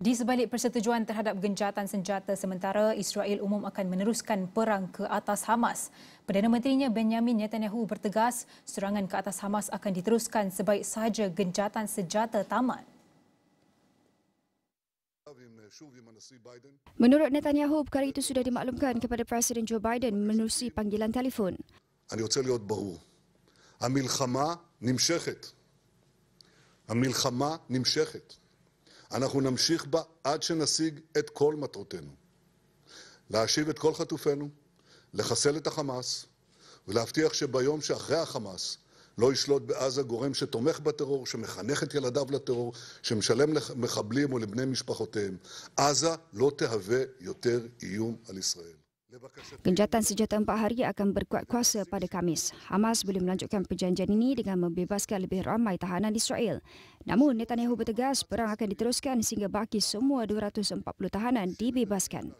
Di sebalik persetujuan terhadap gencatan senjata sementara, Israel umum akan meneruskan perang ke atas Hamas. Perdana Menterinya Benjamin Netanyahu bertegas serangan ke atas Hamas akan diteruskan sebaik sahaja gencatan senjata tamat. Menurut Netanyahu, perkara itu sudah dimaklumkan kepada Presiden Joe Biden menerusi panggilan telefon. אני רוצה להיות ברור. המלחמה נמשכת. המלחמה נמשכת. אנחנו נמשיך בה עד שנשיג את כל מטרותינו. להשיב את כל חטופינו, לחסל את החמאס, ולהבטיח שביום שאחרי החמאס לא ישלוט בעזה גורם שתומך בטרור, שמחנך את ילדיו לטרור, שמשלם למחבלים או לבני משפחותיהם. עזה לא תהווה יותר איום על ישראל. Genjatan senjata empat hari akan berkuat kuasa pada Kamis. Hamas boleh melanjutkan perjanjian ini dengan membebaskan lebih ramai tahanan Israel. Namun Netanyahu bertegas perang akan diteruskan sehingga baki semua 240 tahanan dibebaskan.